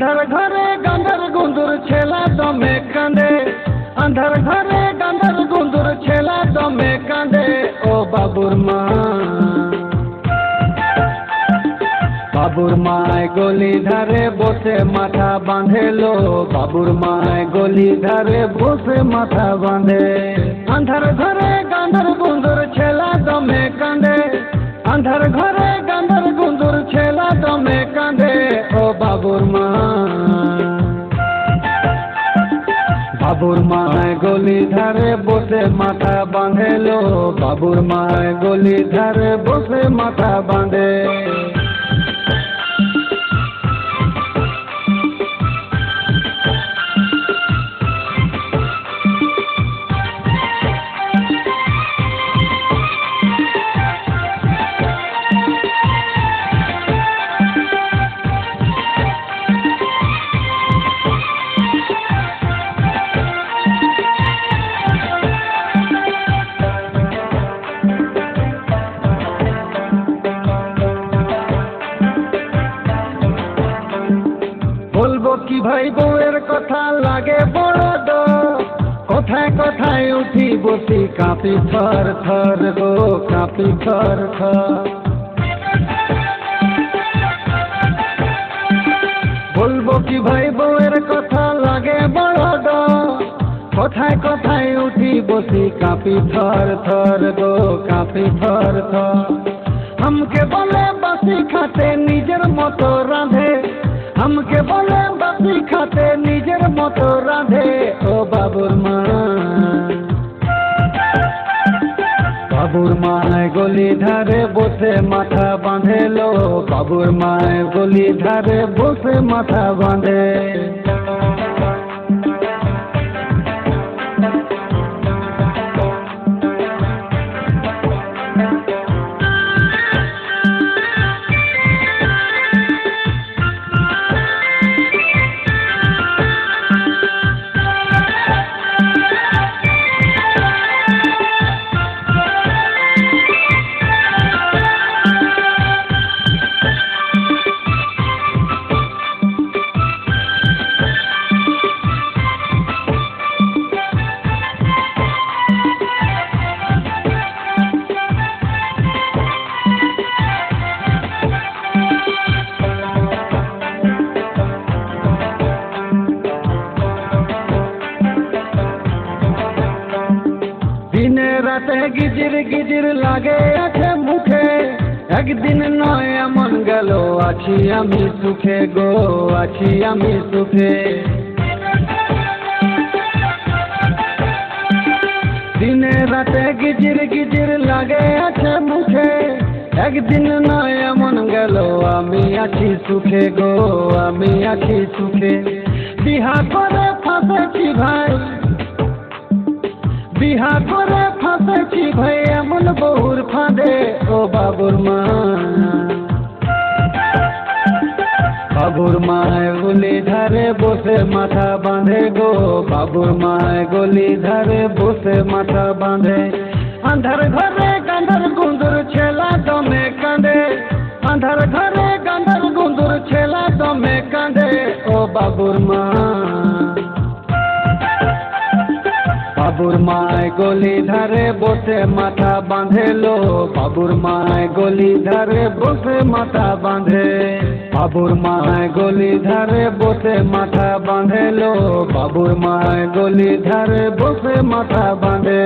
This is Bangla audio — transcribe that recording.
আন্ধার ঘরে গান্ধার গুন্দুর ছেলা দমে কাঁদে। আন্ধার ঘরে গান্ধার গুন্দুর ছেলা দমে কাঁদে। ও বাবুর মা। বাবুর মায় গলি ধারে বসে মাথা বাঁধেলো। বাবুর মায় গলি ধারে বসে মাথা বাঁধে। আন্ধার ঘরে গান্ধার গুন্দুর ছেলা দমে কাঁদে। আন্ধার ঘরে বাবুর মা। বাবুর মায় গলি ধারে বসে মাথা বাঁধেলো বাবুর মায় গলি ধারে বসে মাথা বাঁধে। ভাই বউয়ের কথা লাগে বড় ডর কোথায় কোথায় উঠি বসি কাঁপি থর থর গো কাঁপি থর থর বলবো কি ভাই বউয়ের কথা লাগে বড় ডর কোথায় কোথায় উঠি বসি কাঁপি থর থর গো কাঁপি থর থর हमके बोले बासी खाते নিজের মতো রাঁধে हमके बोले বাসি খাতে নিজের মতো রাঁধে। ও বাবুর মা। বাবুর মায় গলি ধারে বসে মাথা বাঁধেলো বাবুর মায় গলি ধারে বসে মাথা বাঁধে। গিজির লাগে আছে মুখে। একদিন নয় এমন গেল, আছি আমি সুখে গো, আছি আমি সুখে। দিনে রাতে গিজির গিজির লাগে আছে মুখে। একদিন নয় এমন গেল, আমি আছি সুখে গো, আমি আছি সুখে। বিহা করে ফাঁসেছি ভাই। বিহা করে ফাঁসেছি ভাই। বহুর ফাঁদে, ও বাবুর মা। বাবুর মায় গলি ধারে বসে মাথা বাঁধে গো। বাবুর মায় গলি ধারে বসে মাথা বাঁধে। আন্ধার ঘরে গান্ধার গুন্দুর ছেলা দমে কাঁদে। আন্ধার ঘরে গান্ধার গুন্দুর ছেলা দমে কাঁদে, ও বাবুর মা। বাবুর মায় গলি ধারে বসে মাথা বাঁধেলো। বাবুর মায় গলি ধারে বসে মাথা বাঁধে। বাবুর মায় গলি ধারে বসে মাথা বাঁধেলো। বাবুর মায় গলি ধারে বসে মাথা বাঁধে।